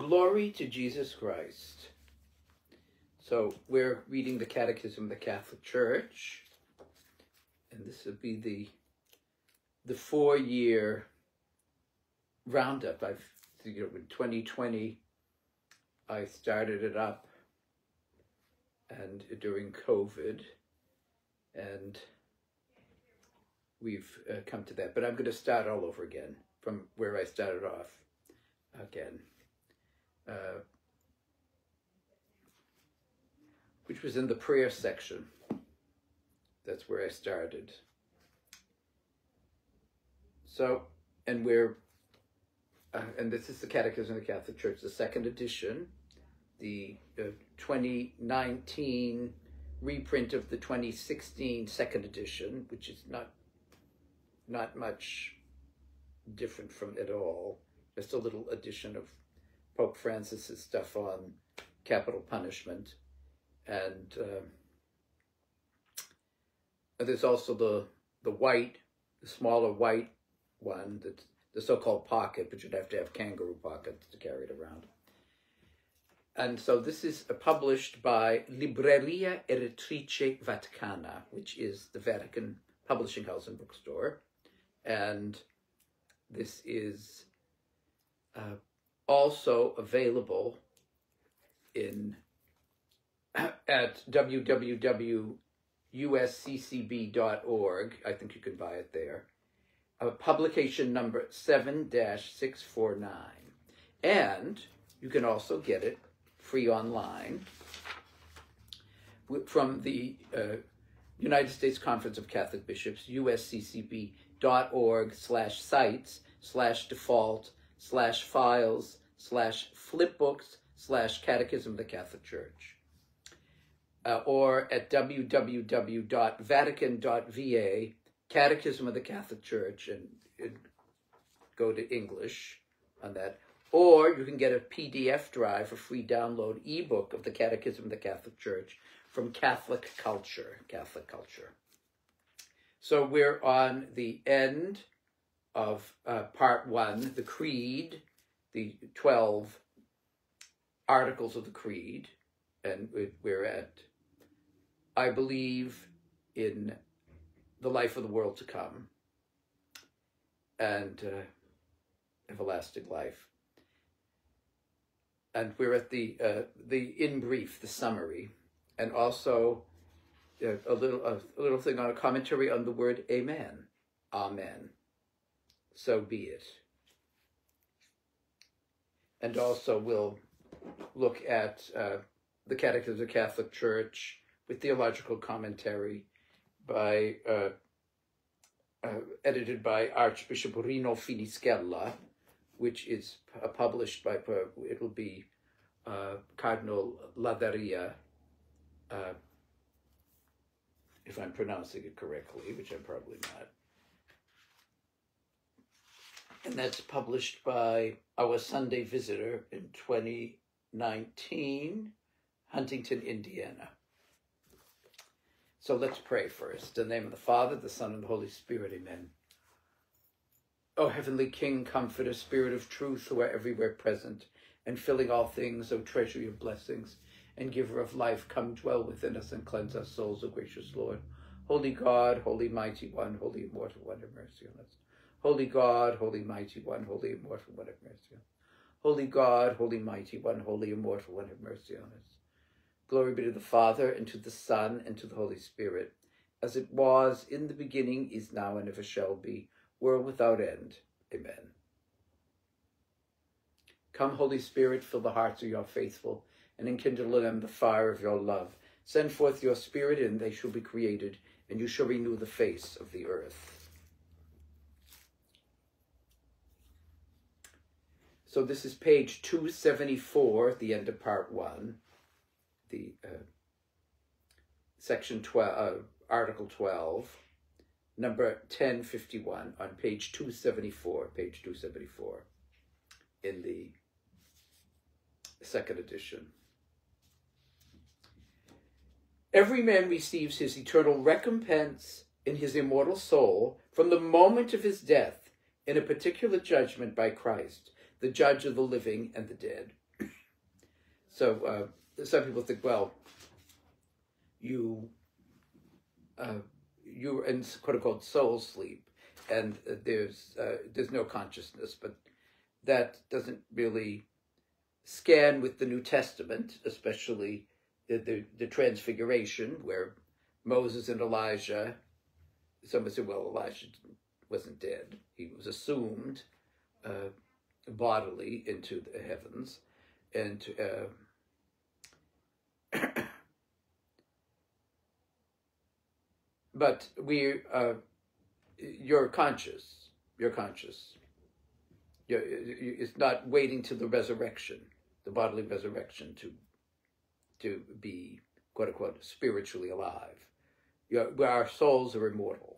Glory to Jesus Christ. So we're reading the Catechism of the Catholic Church, and this will be the the four year roundup. I've you know, in 2020, I started it up, and during COVID, and we've uh, come to that. But I'm going to start all over again from where I started off again. Uh, which was in the prayer section. That's where I started. So, and we're, uh, and this is the Catechism of the Catholic Church, the second edition, the uh, 2019 reprint of the 2016 second edition, which is not not much different from it all. Just a little addition of Pope Francis's stuff on capital punishment, and uh, there's also the the white, the smaller white one, that the so-called pocket, but you'd have to have kangaroo pockets to carry it around. And so this is published by Libreria Editrice Vaticana, which is the Vatican publishing house and bookstore. And this is uh, also available in at www.usccb.org. I think you can buy it there. Uh, publication number 7-649. And you can also get it free online from the uh, United States Conference of Catholic Bishops, usccb.org slash sites slash default slash files slash flipbooks slash catechism of the Catholic Church. Uh, or at www.vatican.va, Catechism of the Catholic Church, and, and go to English on that. Or you can get a PDF drive, a free download ebook of the Catechism of the Catholic Church from Catholic Culture. Catholic Culture. So we're on the end of uh, part one, the Creed, the 12 articles of the Creed, and we're at, I believe, in the life of the world to come and uh, everlasting life. And we're at the uh, the in brief, the summary, and also uh, a little a, a little thing on a commentary on the word Amen, Amen so be it. And also we'll look at uh, the Catechism of the Catholic Church with theological commentary by uh, uh, edited by Archbishop Rino Fisichella, which is published by, it'll be uh, Cardinal Ladaria, uh, if I'm pronouncing it correctly, which I'm probably not and that's published by Our Sunday Visitor in 2019, Huntington, Indiana. So let's pray first. In the name of the Father, the Son, and the Holy Spirit, amen. O heavenly King, comforter, spirit of truth, who are everywhere present, and filling all things, O treasury of blessings, and giver of life, come dwell within us and cleanse our souls, O gracious Lord. Holy God, holy mighty one, holy immortal one, have mercy on us. Holy God, Holy Mighty One, Holy Immortal One, have mercy on us. Holy God, Holy Mighty One, Holy Immortal One, have mercy on us. Glory be to the Father, and to the Son, and to the Holy Spirit, as it was in the beginning, is now, and ever shall be, world without end. Amen. Come, Holy Spirit, fill the hearts of your faithful, and enkindle in them the fire of your love. Send forth your Spirit, and they shall be created, and you shall renew the face of the earth. So this is page 274 at the end of part one, the uh, section 12, uh, article 12, number 1051 on page 274, page 274 in the second edition. Every man receives his eternal recompense in his immortal soul from the moment of his death in a particular judgment by Christ the judge of the living and the dead. So uh, some people think, well, you uh, you're in quote unquote soul sleep, and uh, there's uh, there's no consciousness, but that doesn't really scan with the New Testament, especially the, the, the Transfiguration, where Moses and Elijah. Some would say, well, Elijah wasn't dead; he was assumed uh, bodily into the heavens, and. Uh, but we uh, you're conscious you're conscious you're, it's not waiting to the resurrection the bodily resurrection to to be quote unquote spiritually alive you're, our souls are immortal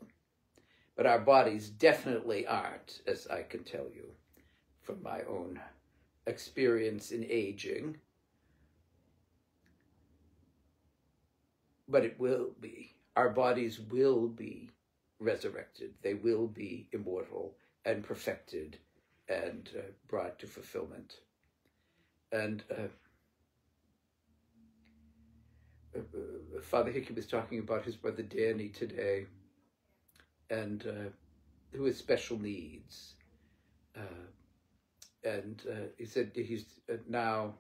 but our bodies definitely aren't as i can tell you from my own experience in aging but it will be our bodies will be resurrected. They will be immortal and perfected and uh, brought to fulfillment. And uh, uh, uh Father Hickey was talking about his brother Danny today, and uh, who has special needs. Uh, and he said he's now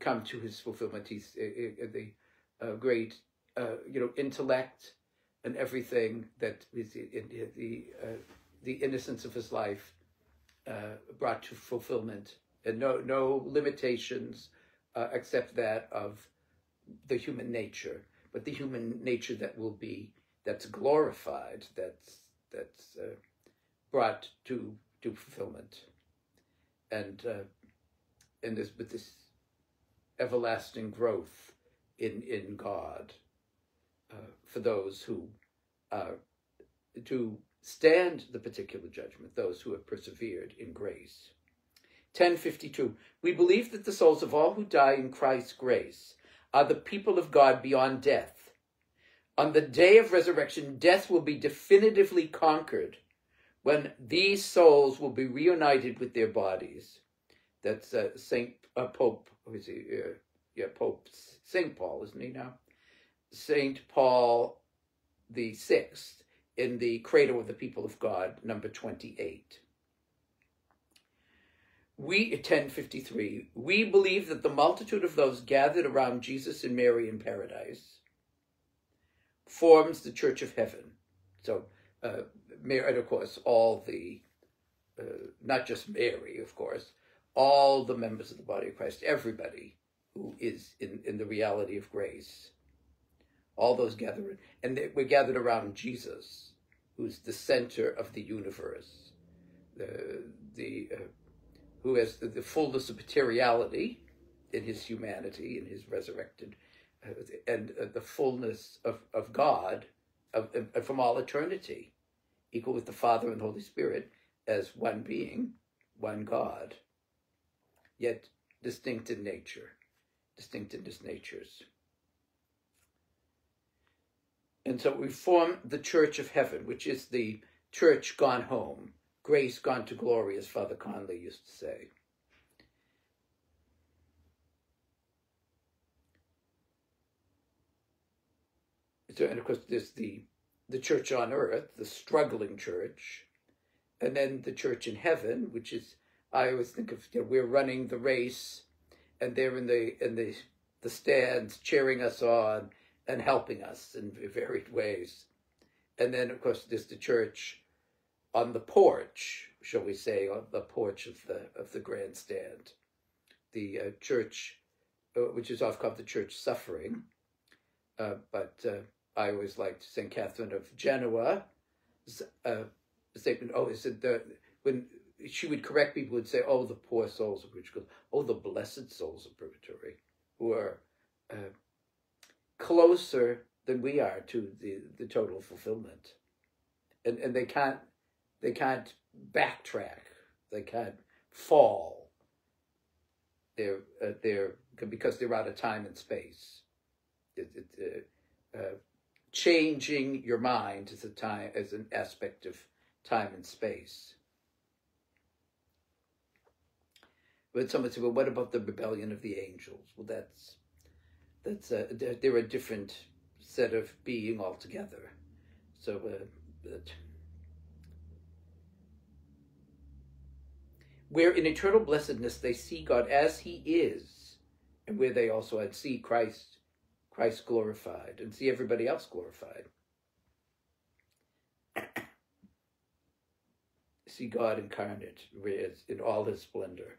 come to his fulfillment. He's the great uh, you know, intellect and everything that is the the, uh, the innocence of his life uh, brought to fulfillment, and no no limitations uh, except that of the human nature, but the human nature that will be that's glorified, that's that's uh, brought to to fulfillment, and and this with this everlasting growth in in God uh, for those who uh, to stand the particular judgment, those who have persevered in grace. 1052. We believe that the souls of all who die in Christ's grace are the people of God beyond death. On the day of resurrection, death will be definitively conquered when these souls will be reunited with their bodies. That's uh, Saint uh, Pope, is he? Uh, yeah, Pope Saint Paul, isn't he now? Saint Paul the Sixth in the Credo of the People of God, number 28. We, at 1053, we believe that the multitude of those gathered around Jesus and Mary in paradise forms the church of heaven. So, uh, Mary, and of course, all the, uh, not just Mary, of course, all the members of the body of Christ, everybody who is in, in the reality of grace all those gathered, and we're gathered around Jesus, who's the center of the universe, the the uh, who has the, the, fullness of materiality in his humanity, in his resurrected, uh, and uh, the fullness of of God, of, of, from all eternity, equal with the Father and the Holy Spirit as one being, one God, yet distinct in nature, distinct in his natures. And so we form the Church of Heaven, which is the church gone home, grace gone to glory, as Father Conley used to say. So, and of course, there's the the church on earth, the struggling church, and then the church in heaven, which is I always think of you know, we're running the race, and they're in the in the the stands cheering us on, and helping us in varied ways. And then, of course, there's the church on the porch, shall we say, on the porch of the of the grandstand. The uh, church, uh, which is often called the church suffering, uh, but uh, I always liked St. Catherine of Genoa uh, statement, oh, is it the, when she would correct people would say, oh, the poor souls of purgatory, oh, the blessed souls of purgatory, who are uh, closer than we are to the, the total fulfillment. And, and they can't they can't backtrack. They can't fall. They're uh, they're because they're out of time and space. It, it, uh, uh, changing your mind is a time as an aspect of time and space. But someone said, well, what about the rebellion of the angels? Well, that's that's a, they're a different set of being altogether. So, uh, but where in eternal blessedness they see God as He is, and where they also see Christ, Christ glorified, and see everybody else glorified. see God incarnate in all His splendor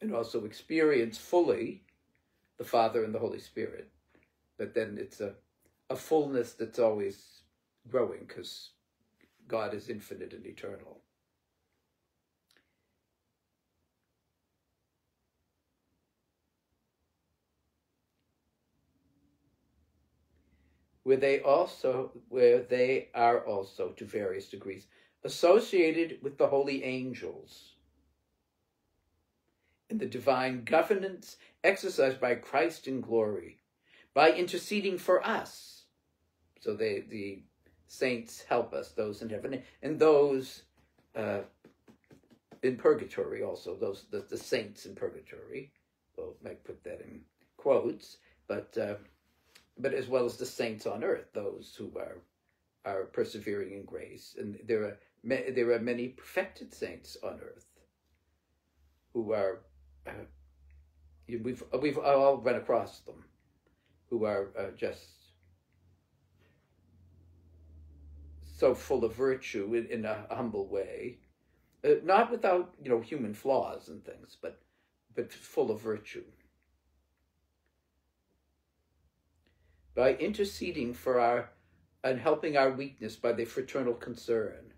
and also experience fully the Father and the Holy Spirit. But then it's a, a fullness that's always growing because God is infinite and eternal. Where they also where they are also to various degrees associated with the holy angels and the divine governance exercised by Christ in glory, by interceding for us. So they, the saints help us, those in heaven, and those uh, in purgatory also, those the, the saints in purgatory. Well, I put that in quotes, but uh, but as well as the saints on earth, those who are are persevering in grace, and there are there are many perfected saints on earth who are uh, we've we've all run across them who are uh, just so full of virtue in, in a humble way, uh, not without you know human flaws and things, but but full of virtue. By interceding for our and helping our weakness by their fraternal concern.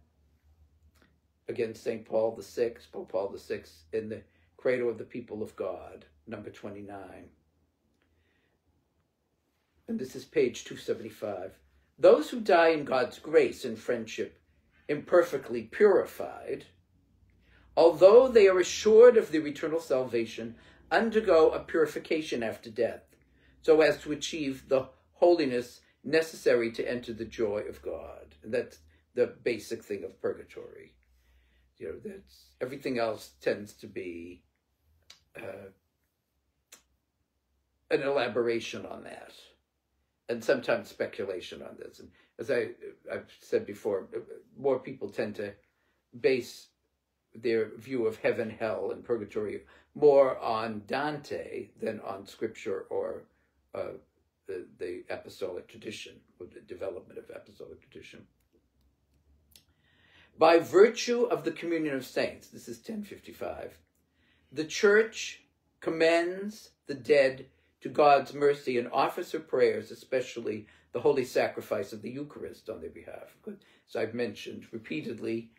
Again, St. Paul the Sixth, Pope Paul the Sixth, in the Credo of the People of God, number 29. And this is page 275. Those who die in God's grace and friendship, imperfectly purified, although they are assured of their eternal salvation, undergo a purification after death, so as to achieve the holiness necessary to enter the joy of God. And that's the basic thing of purgatory. You know, that's everything else tends to be uh, an elaboration on that, and sometimes speculation on this. And as I I've said before, more people tend to base their view of heaven, hell, and purgatory more on Dante than on scripture or uh, the, apostolic tradition, or the development of apostolic tradition. By virtue of the communion of saints, this is 1055, the church commends the dead to God's mercy and offers her prayers, especially the holy sacrifice of the Eucharist on their behalf. As I've mentioned repeatedly,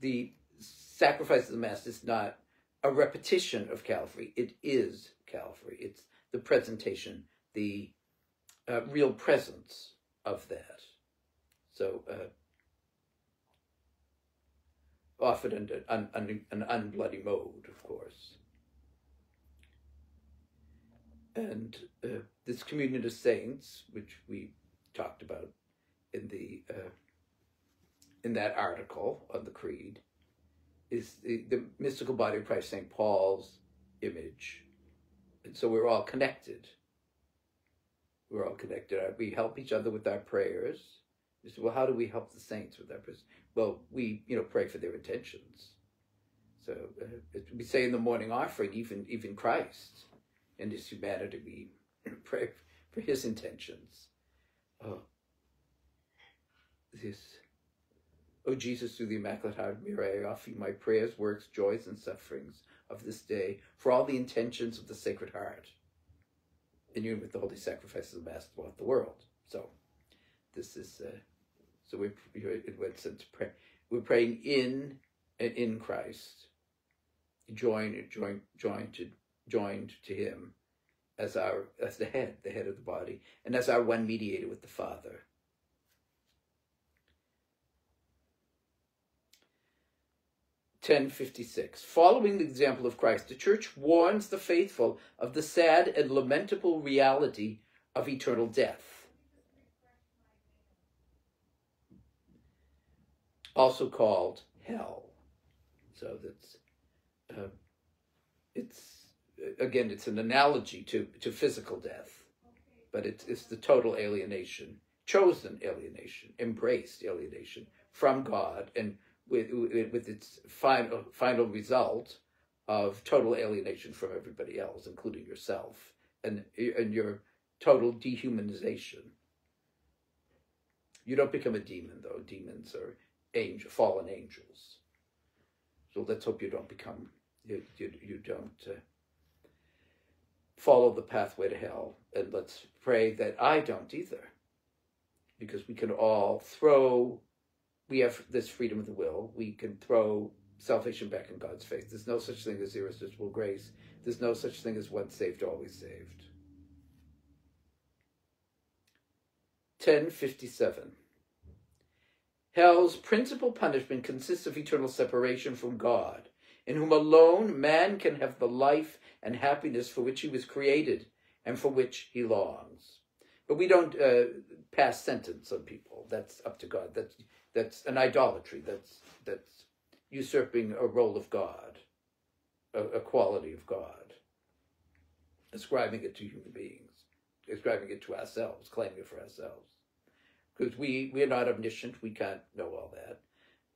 the sacrifice of the Mass is not a repetition of Calvary. It is Calvary. It's the presentation, the uh, real presence of that. So, uh, often in an, an, unbloody mode, of course. And uh, this communion of saints, which we talked about in the uh, in that article on the creed, is the, the mystical body of Christ, St. Paul's image. And so we're all connected. We're all connected. We help each other with our prayers. You say, well, how do we help the saints with our prayers? Well, we, you know, pray for their intentions. So uh, we say in the morning offering, even even Christ in his humanity, we pray for his intentions. Oh, this. O Jesus, through the Immaculate Heart of Mary, I offer you my prayers, works, joys, and sufferings of this day for all the intentions of the Sacred Heart, in union with the holy sacrifices of Mass throughout the world. So, this is uh, so we in one sense pray, we're praying in and in Christ, joined joined joined to joined to Him as our as the head, the head of the body, and as our one mediator with the Father. Ten fifty six. Following the example of Christ, the Church warns the faithful of the sad and lamentable reality of eternal death. Also called hell. So that's uh, it's again, it's an analogy to to physical death, but it's it's the total alienation, chosen alienation, embraced alienation from God, and with with its final final result of total alienation from everybody else, including yourself, and and your total dehumanization. You don't become a demon, though. Demons are angel, fallen angels. So let's hope you don't become, you, you, you don't uh, follow the pathway to hell. And let's pray that I don't either. Because we can all throw, we have this freedom of the will. We can throw salvation back in God's face. There's no such thing as irresistible grace. There's no such thing as once saved, always saved. 1057. Hell's principal punishment consists of eternal separation from God, in whom alone man can have the life and happiness for which he was created and for which he longs. But we don't uh, pass sentence on people. That's up to God. That's that's an idolatry. That's that's usurping a role of God, a, a quality of God, ascribing it to human beings, ascribing it to ourselves, claiming it for ourselves because we we are not omniscient. We can't know all that.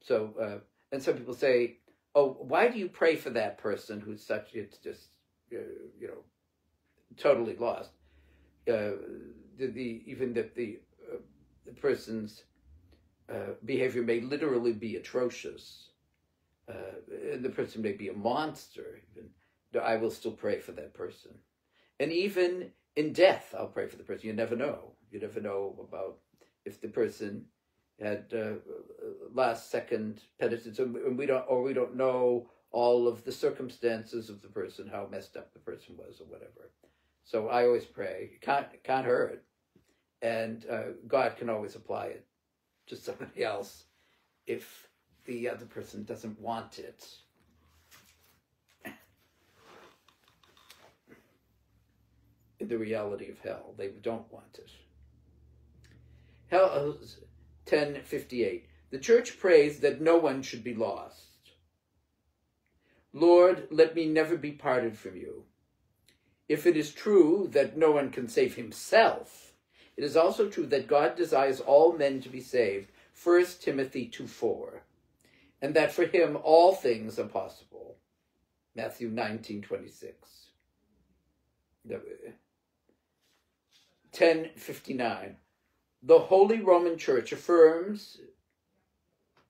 So, uh, and some people say, "Oh, why do you pray for that person who's such? It's just uh, you know, totally lost." Uh, the, the even that the uh, the person's uh, behavior may literally be atrocious, uh, and the person may be a monster. Even I will still pray for that person, and even in death, I'll pray for the person. You never know. You never know about if the person had uh, last second penitence, and we don't, or we don't know all of the circumstances of the person, how messed up the person was, or whatever. So I always pray. can't can't hurt, and uh, God can always apply it to somebody else if the other person doesn't want it. In the reality of hell, they don't want it. Hell, uh, 1058. The church prays that no one should be lost. Lord, let me never be parted from you. If it is true that no one can save himself, it is also true that God desires all men to be saved. 1 Timothy 2 4. And that for him all things are possible. Matthew 19 26. 1059 the Holy Roman Church affirms,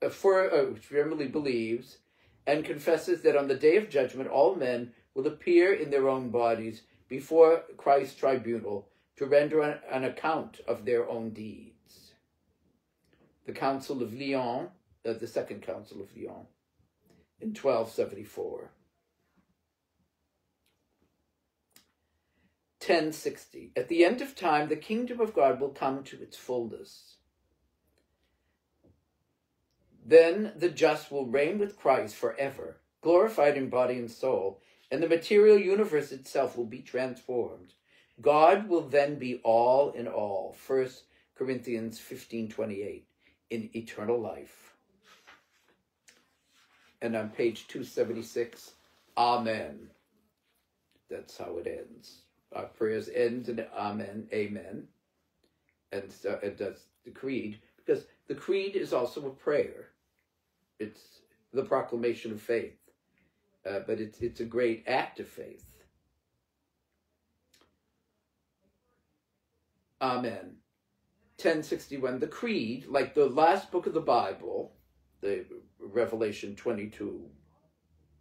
affir, uh, firmly believes, and confesses that on the day of judgment all men will appear in their own bodies before Christ's tribunal to render an, account of their own deeds. The Council of Lyon, uh, the Second Council of Lyon, in 1274. 1060. At the end of time, the kingdom of God will come to its fullness. Then the just will reign with Christ forever, glorified in body and soul, and the material universe itself will be transformed. God will then be all in all. 1 Corinthians 15:28 in eternal life. And on page 276, Amen. That's how it ends our prayers end in amen, amen. And so it does the creed, because the creed is also a prayer. It's the proclamation of faith, uh, but it's, it's a great act of faith. Amen. 1061. The creed, like the last book of the Bible, the Revelation 22,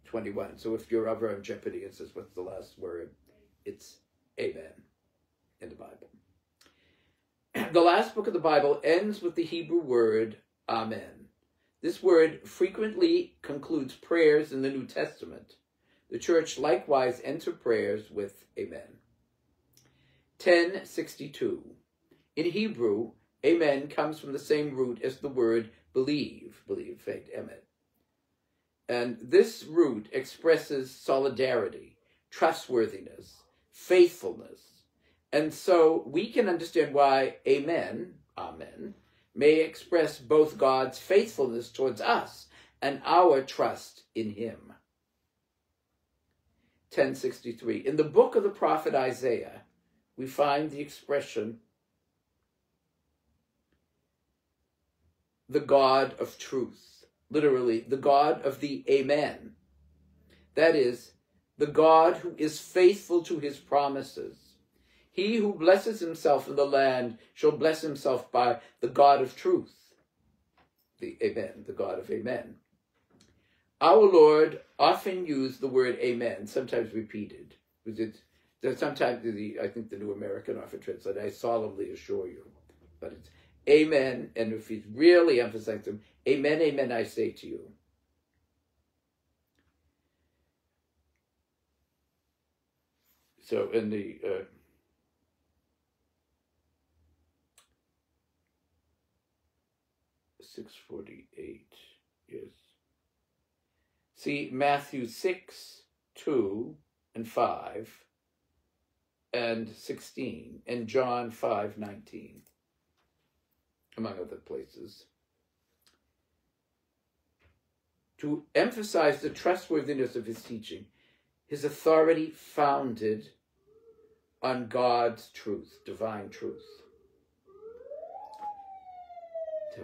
21. So if you're ever in jeopardy, it says, what's the last word? It's Amen in the Bible. The last book of the Bible ends with the Hebrew word Amen. This word frequently concludes prayers in the New Testament. The church likewise ends prayers with Amen. 1062. In Hebrew, Amen comes from the same root as the word believe, believe, faith, emet. And this root expresses solidarity, trustworthiness, faithfulness. And so we can understand why Amen, Amen, may express both God's faithfulness towards us and our trust in Him. 1063. In the book of the prophet Isaiah, we find the expression the God of truth. Literally, the God of the Amen. That is, the God who is faithful to his promises. He who blesses himself in the land shall bless himself by the God of truth. The Amen, the God of Amen. Our Lord often used the word Amen, sometimes repeated. It, sometimes the I think the New American often translates, I solemnly assure you. But it's Amen, and if he's really emphasizing Amen, Amen, I say to you. So in the uh, six forty eight, yes. See Matthew six, two, and five, and sixteen, and John five nineteen, among other places. To emphasize the trustworthiness of his teaching, his authority founded on God's truth, divine truth.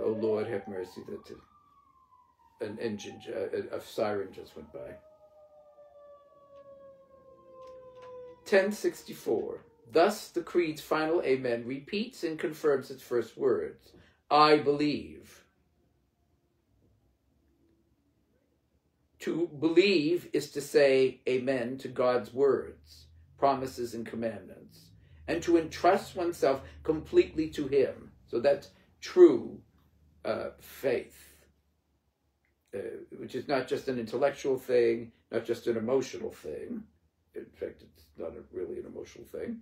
Oh Lord, have mercy that an engine, a, a siren just went by. 1064. Thus the creed's final amen repeats and confirms its first words. I believe. To believe is to say amen to God's words, promises, and commandments, and to entrust oneself completely to Him. So that's true uh, faith, uh, which is not just an intellectual thing, not just an emotional thing. In fact, it's not a, really an emotional thing,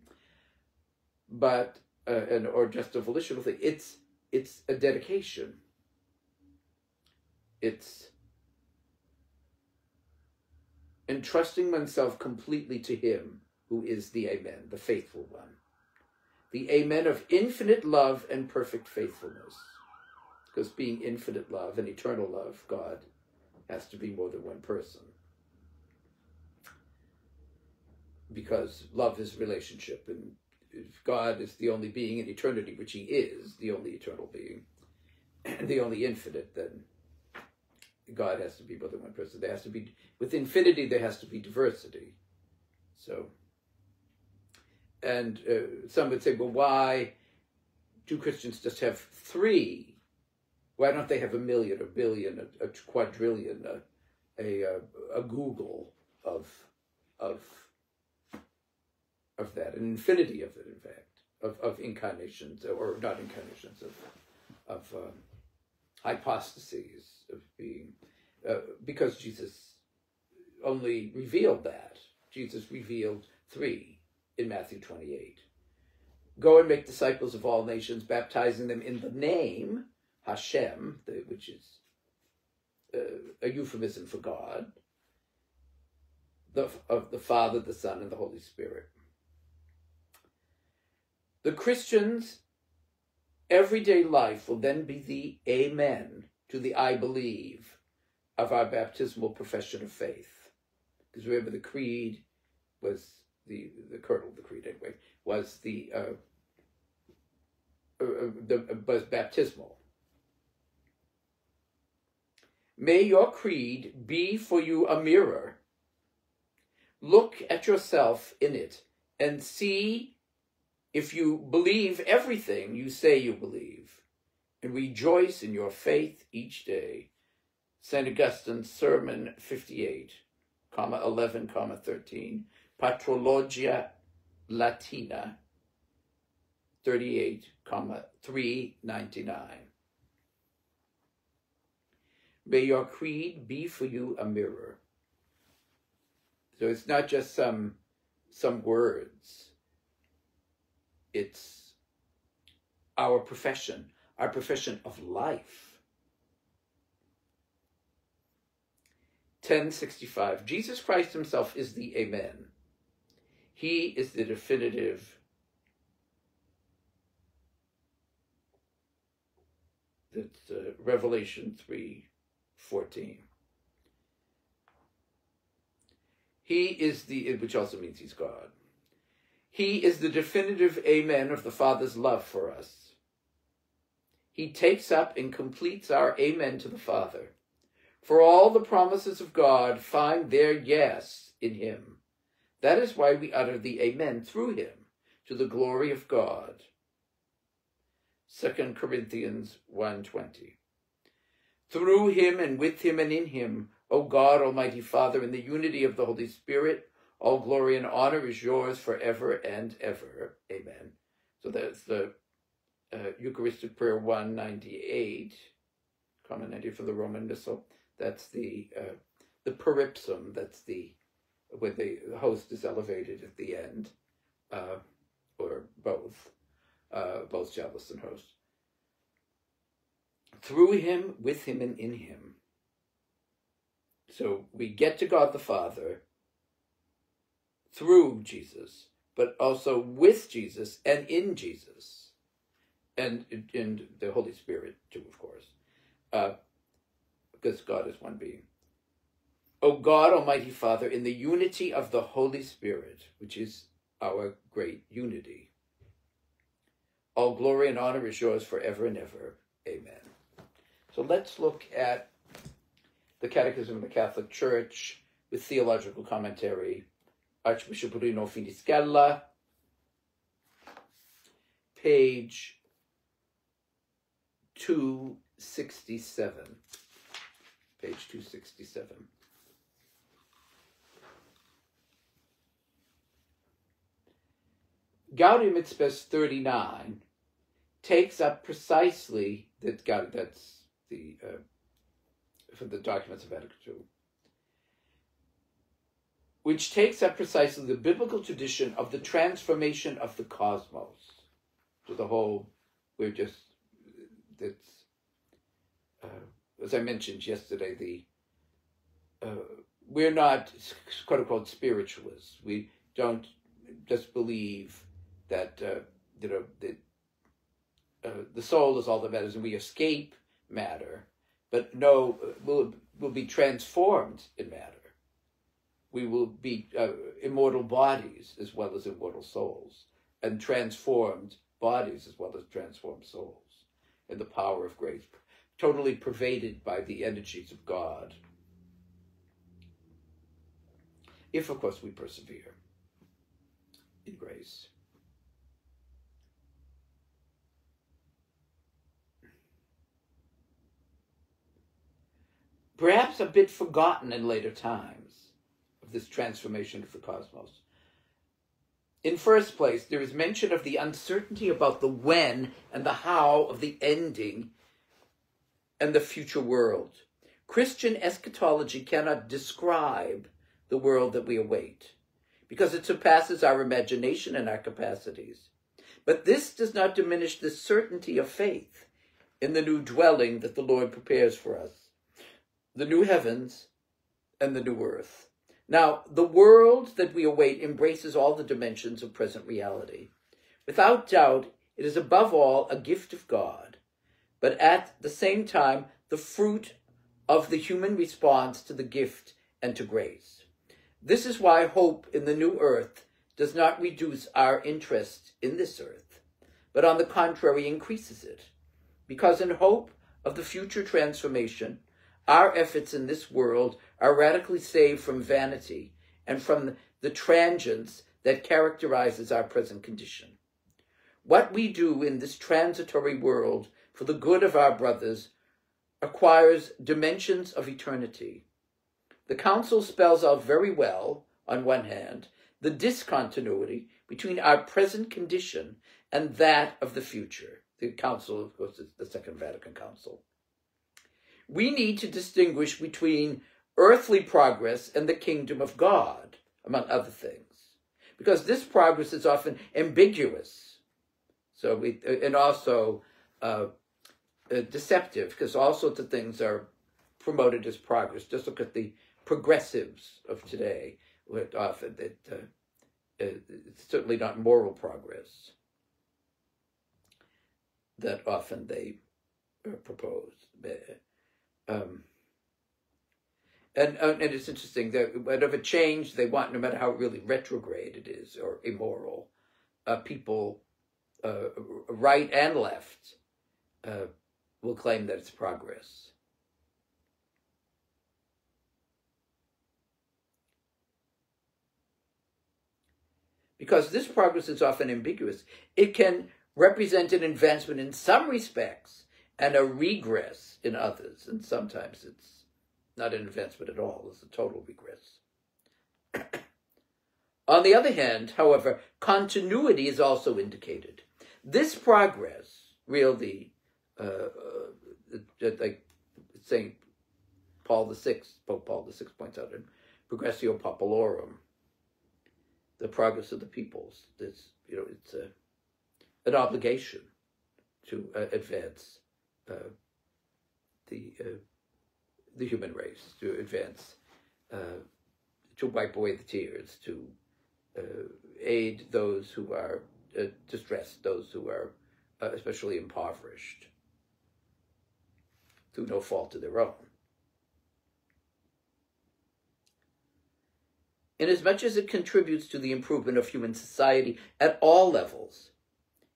but uh, and or just a volitional thing. It's it's a dedication. It's entrusting oneself completely to Him who is the Amen, the faithful one. The Amen of infinite love and perfect faithfulness. Because being infinite love and eternal love, God has to be more than one person. Because love is relationship, and if God is the only being in eternity, which He is, the only eternal being, and the only infinite, then God has to be more than one person. There has to be, with infinity, there has to be diversity. So, and uh, some would say, well, why do Christians just have three? Why don't they have a million, a billion, a, a quadrillion, a, a, a googol of, of, of that, an infinity of it, in fact, of, of incarnations, or not incarnations, of, of um, hypostases of being, uh, because Jesus only revealed that. Jesus revealed three in Matthew 28. Go and make disciples of all nations, baptizing them in the name, Hashem, which is uh, a euphemism for God, the, of the Father, the Son, and the Holy Spirit. The Christians everyday life will then be the amen to the I believe of our baptismal profession of faith. Because remember, the creed was the the kernel of the creed anyway was the uh, uh, the was baptismal. May your creed be for you a mirror. Look at yourself in it and see if you believe everything you say you believe, and rejoice in your faith each day. St. Augustine's Sermon 58, comma 11, comma 13, Patrologia Latina 38, comma 399. May your creed be for you a mirror. So it's not just some some words it's our profession, our profession of life. 1065. Jesus Christ himself is the Amen. He is the definitive that's uh, Revelation 3 14. He is the, which also means he's God. He is the definitive amen of the Father's love for us. He takes up and completes our amen to the Father. For all the promises of God find their yes in him. That is why we utter the amen through him, to the glory of God. 2 Corinthians 1.20 Through him and with him and in him, O God, Almighty Father, in the unity of the Holy Spirit, all glory and honor is yours forever and ever. Amen. So that's the uh, Eucharistic Prayer 198, Common Idea for the Roman Missal. That's the uh, the Per Ipsum. That's the where the host is elevated at the end, uh, or both, uh, both chalice and host. Through him, with him, and in him. So we get to God the Father through Jesus, but also with Jesus and in Jesus, and in the Holy Spirit too, of course, uh, because God is one being. O God, Almighty Father, in the unity of the Holy Spirit, which is our great unity, all glory and honor is yours forever and ever. Amen. So let's look at the Catechism of the Catholic Church with theological commentary Archbishop Rino Finisterra, page 267. Page 267. Gaudium Spes 39 takes up precisely that that's the uh, for the documents of Vatican II which takes up precisely the biblical tradition of the transformation of the cosmos. So the whole, we're just, that's, uh, as I mentioned yesterday, the uh, we're not quote unquote spiritualists. We don't just believe that uh, you know that uh, the soul is all that matters, and we escape matter, but no, we'll, we'll be transformed in matter we will be uh, immortal bodies as well as immortal souls, and transformed bodies as well as transformed souls, in the power of grace, totally pervaded by the energies of God. If, of course, we persevere in grace. Perhaps a bit forgotten in later times of this transformation of the cosmos. In first place, there is mention of the uncertainty about the when and the how of the ending and the future world. Christian eschatology cannot describe the world that we await because it surpasses our imagination and our capacities. But this does not diminish the certainty of faith in the new dwelling that the Lord prepares for us, the new heavens and the new earth. Now, the world that we await embraces all the dimensions of present reality. Without doubt, it is above all a gift of God, but at the same time, the fruit of the human response to the gift and to grace. This is why hope in the new earth does not reduce our interest in this earth, but on the contrary increases it. Because in hope of the future transformation, our efforts in this world are radically saved from vanity and from the transience that characterizes our present condition. What we do in this transitory world for the good of our brothers acquires dimensions of eternity. The Council spells out very well, on one hand, the discontinuity between our present condition and that of the future. The Council, of course, is the Second Vatican Council we need to distinguish between earthly progress and the kingdom of God, among other things, because this progress is often ambiguous. So we, and also uh, uh, deceptive, because all sorts of things are promoted as progress. Just look at the progressives of today. Often that uh, it's certainly not moral progress that often they uh, propose. Um, and uh, and it's interesting that whatever change they want, no matter how really retrograde it is or immoral, uh, people, uh, right and left, uh, will claim that it's progress. Because this progress is often ambiguous. It can represent an advancement in some respects and a regress in others, and sometimes it's not an advancement at all, it's a total regress. On the other hand, however, continuity is also indicated. This progress, really, uh, uh, like Saint Paul the Sixth, Pope Paul the Sixth points out in Progressio Populorum, the progress of the peoples. This, you know, it's a, an obligation to uh, advance uh, the uh, the human race, to advance, uh, to wipe away the tears, to uh, aid those who are uh, distressed, those who are especially impoverished, through no fault of their own. inasmuch as it contributes to the improvement of human society at all levels,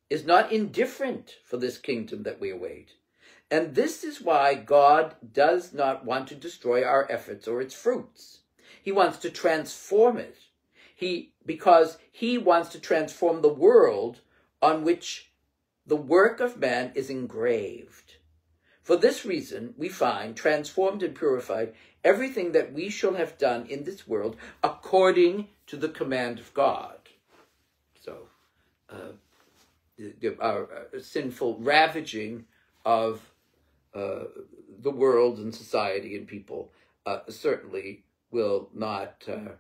is not indifferent for this kingdom that we await. And this is why God does not want to destroy our efforts or its fruits. He wants to transform it. He, because he wants to transform the world on which the work of man is engraved. For this reason, we find transformed and purified everything that we shall have done in this world according to the command of God. So, uh, our uh, sinful ravaging of the world and society and people uh, certainly will not uh,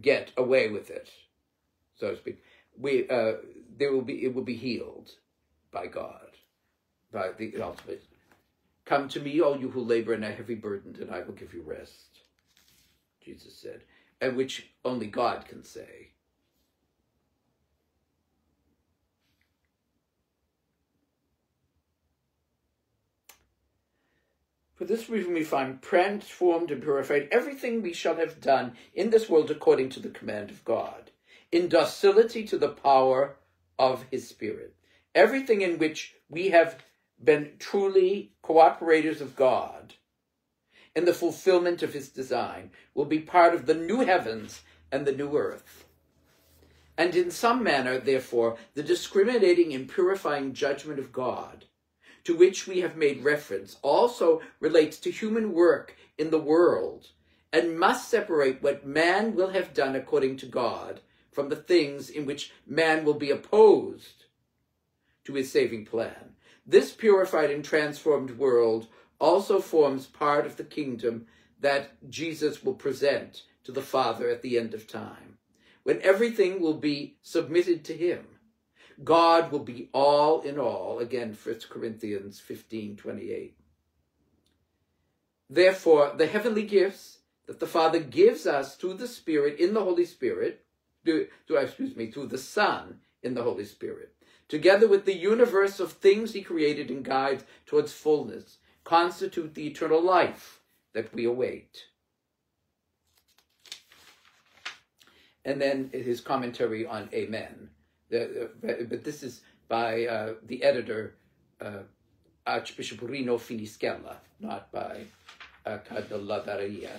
get away with it, so to speak. We uh, there will be it will be healed by God, by the ultimate Come to me, all you who labor and are heavy burdened, and I will give you rest, Jesus said, and which only God can say. For this reason we find transformed and purified everything we shall have done in this world according to the command of God, in docility to the power of his Spirit. Everything in which we have been truly cooperators of God in the fulfillment of his design will be part of the new heavens and the new earth. And in some manner, therefore, the discriminating and purifying judgment of God, to which we have made reference, also relates to human work in the world, and must separate what man will have done according to God from the things in which man will be opposed to his saving plan. This purified and transformed world also forms part of the kingdom that Jesus will present to the Father at the end of time, when everything will be submitted to him. God will be all in all, again, 1 Corinthians 15, 28. Therefore, the heavenly gifts that the Father gives us through the Spirit in the Holy Spirit, to excuse me, through the Son in the Holy Spirit, together with the universe of things he created and guides towards fullness, constitute the eternal life that we await. And then his commentary on Amen. The, uh, but this is by uh, the editor, uh, Archbishop Rino Fisichella, not by uh, Cardinal Lavaria.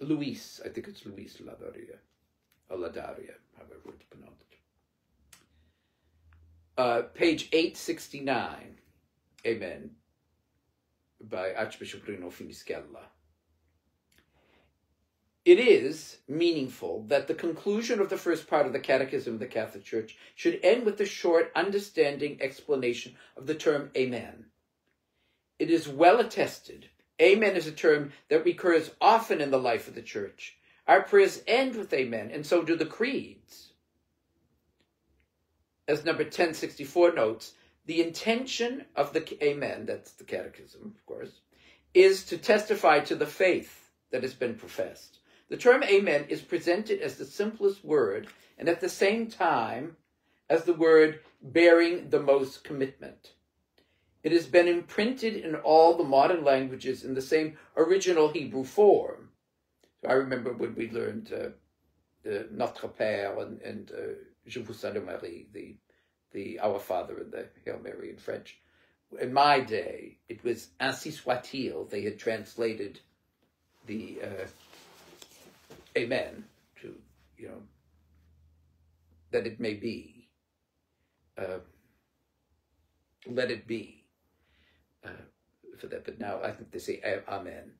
Luis, I think it's Luis Ladaria, or Ladaria, however it's pronounced. Uh, page 869, Amen, by Archbishop Rino Fisichella. It is meaningful that the conclusion of the first part of the Catechism of the Catholic Church should end with a short, understanding explanation of the term Amen. It is well attested Amen is a term that recurs often in the life of the church. Our prayers end with amen, and so do the creeds. As number 1064 notes, the intention of the amen, that's the catechism, of course, is to testify to the faith that has been professed. The term amen is presented as the simplest word and at the same time as the word bearing the most commitment. It has been imprinted in all the modern languages in the same original Hebrew form. So I remember when we learned uh, uh, Notre Père and, and uh, Je vous salue Marie, the, the Our Father and the Hail Mary in French. In my day, it was Ainsi soit-il. They had translated the uh, Amen to, you know, that it may be. Uh, let it be uh, for that. But now I think they say Amen.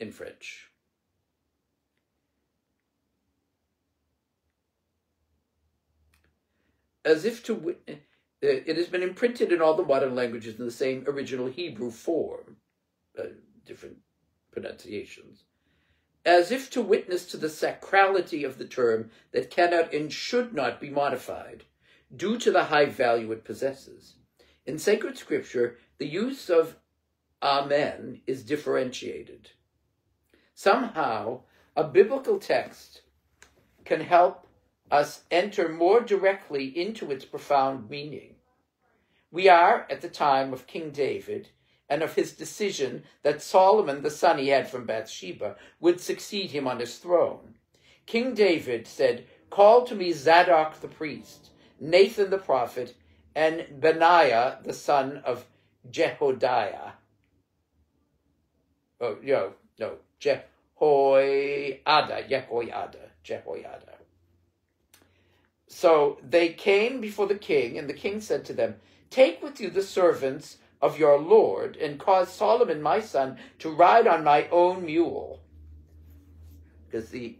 In French. As if to, uh, it has been imprinted in all the modern languages in the same original Hebrew form, uh, different pronunciations as if to witness to the sacrality of the term that cannot and should not be modified, due to the high value it possesses. In sacred scripture, the use of Amen is differentiated. Somehow, a biblical text can help us enter more directly into its profound meaning. We are, at the time of King David, and of his decision that Solomon, the son he had from Bathsheba, would succeed him on his throne. King David said, Call to me Zadok the priest, Nathan the prophet, and Benaiah the son of Jehodiah. Oh, no, no, Jehoiada, Jehoiada, Jehoiada. So they came before the king, and the king said to them, Take with you the servants of your Lord, and cause Solomon my son to ride on my own mule. Because the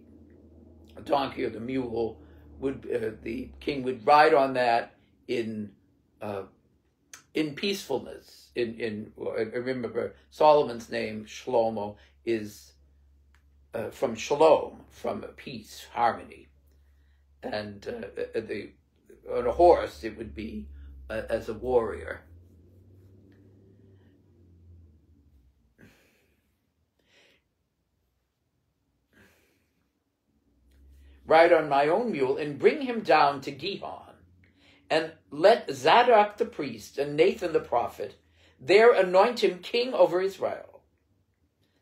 donkey or the mule would uh, the king would ride on that in uh, in peacefulness. In in remember Solomon's name Shlomo is uh, from shalom, from peace, harmony, and uh, the on a horse it would be uh, as a warrior. ride on my own mule and bring him down to Gihon, and let Zadok the priest and Nathan the prophet there anoint him king over Israel.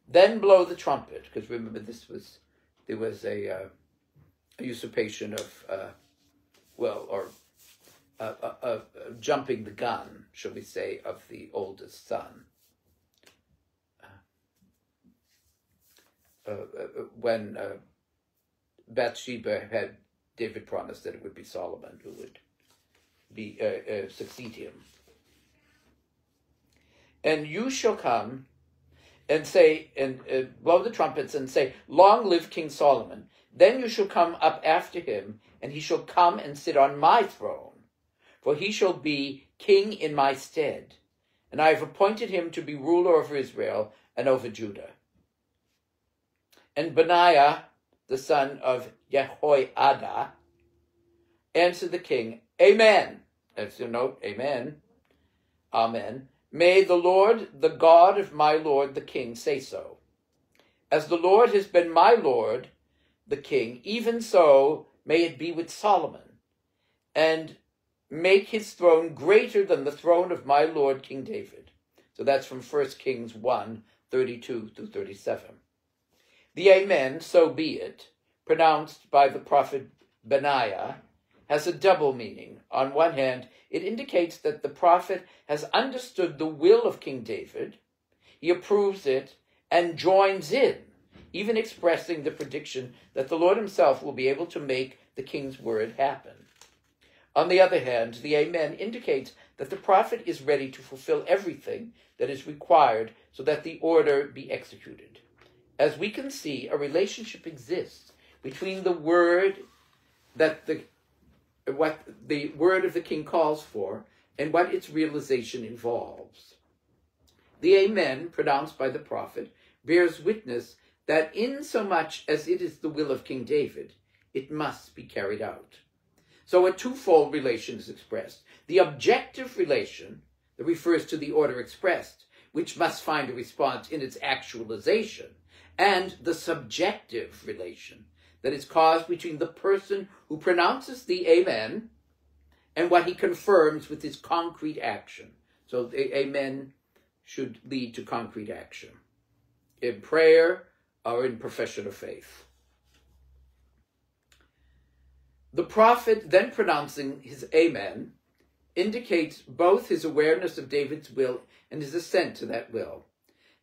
Then blow the trumpet, because remember this was there was a, uh, a usurpation of uh, well, or uh, uh, uh jumping the gun, shall we say, of the oldest son. Uh, when Bathsheba had David promised that it would be Solomon who would be uh, uh, succeed him. And you shall come and say and uh, blow the trumpets and say, "Long live King Solomon." Then you shall come up after him, and he shall come and sit on my throne, for he shall be king in my stead, and I have appointed him to be ruler over Israel and over Judah. And Benaiah the son of Jehoiada, answered the king, Amen. As you note, Amen. Amen. May the Lord, the God of my Lord the king, say so. As the Lord has been my Lord, the king, even so may it be with Solomon, and make his throne greater than the throne of my Lord King David. So that's from 1 Kings 1 32 through 37. The Amen, so be it, pronounced by the prophet Benaiah, has a double meaning. On one hand, it indicates that the prophet has understood the will of King David, he approves it, and joins in, even expressing the prediction that the Lord himself will be able to make the king's word happen. On the other hand, the Amen indicates that the prophet is ready to fulfill everything that is required so that the order be executed as we can see, a relationship exists between the word that the what the word of the king calls for and what its realization involves. The Amen pronounced by the prophet bears witness that in so much as it is the will of King David, it must be carried out. So a twofold relation is expressed. The objective relation that refers to the order expressed, which must find a response in its actualization, and the subjective relation that is caused between the person who pronounces the Amen and what he confirms with his concrete action. So the Amen should lead to concrete action in prayer or in profession of faith. The prophet, then pronouncing his Amen, indicates both his awareness of David's will and his assent to that will.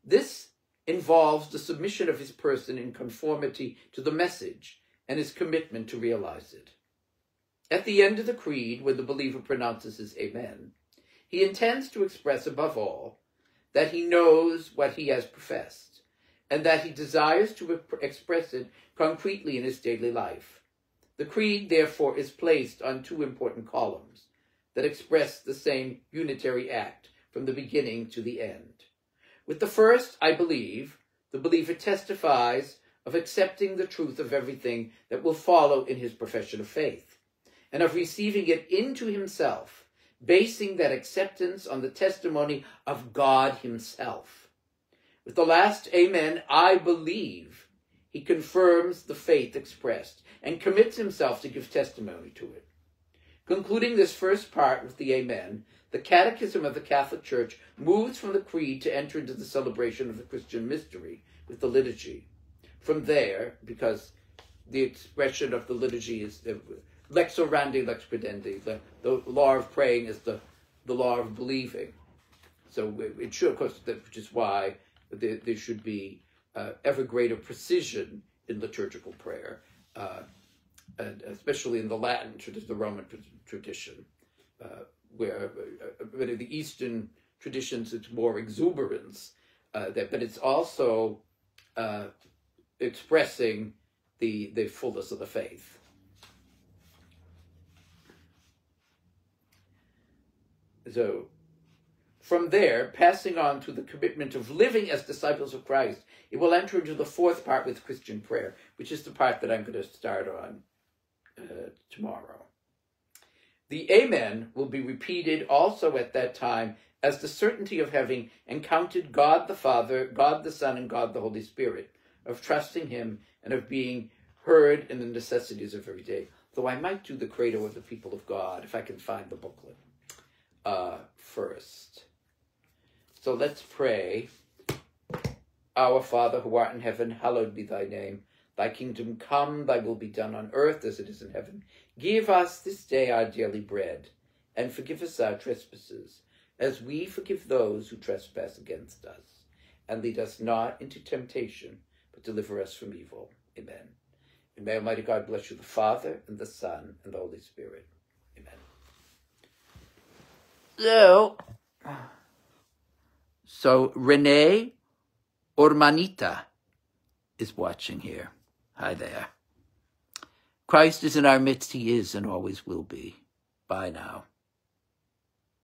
This involves the submission of his person in conformity to the message and his commitment to realize it. At the end of the creed, when the believer pronounces his Amen, he intends to express above all that he knows what he has professed and that he desires to express it concretely in his daily life. The creed, therefore, is placed on two important columns that express the same unitary act from the beginning to the end. With the first, I believe, the believer testifies of accepting the truth of everything that will follow in his profession of faith, and of receiving it into himself, basing that acceptance on the testimony of God himself. With the last Amen, I believe, he confirms the faith expressed and commits himself to give testimony to it. Concluding this first part with the Amen, the Catechism of the Catholic Church moves from the Creed to enter into the celebration of the Christian mystery with the liturgy. From there, because the expression of the liturgy is lex orandi, lex credendi, the, the law of praying is the, the law of believing. So it should, of course, which is why there, there should be uh, ever greater precision in liturgical prayer, uh, and especially in the Latin tradition, the Roman tradition, uh, where uh, in the Eastern traditions it's more exuberance, uh, that, but it's also uh, expressing the the fullness of the faith. So from there, passing on to the commitment of living as disciples of Christ, it will enter into the fourth part with Christian prayer, which is the part that I'm going to start on uh, tomorrow. The Amen will be repeated also at that time as the certainty of having encountered God the Father, God the Son, and God the Holy Spirit, of trusting Him, and of being heard in the necessities of every day. Though I might do the credo of the people of God if I can find the booklet uh, first. So let's pray. Our Father who art in heaven, hallowed be thy name. Thy kingdom come, thy will be done on earth as it is in heaven. Give us this day our daily bread, and forgive us our trespasses, as we forgive those who trespass against us. And lead us not into temptation, but deliver us from evil. Amen. And may Almighty God bless you, the Father, and the Son, and the Holy Spirit. Amen. So... So Renee Ormanita is watching here. Hi there. Christ is in our midst. He is and always will be. Bye now.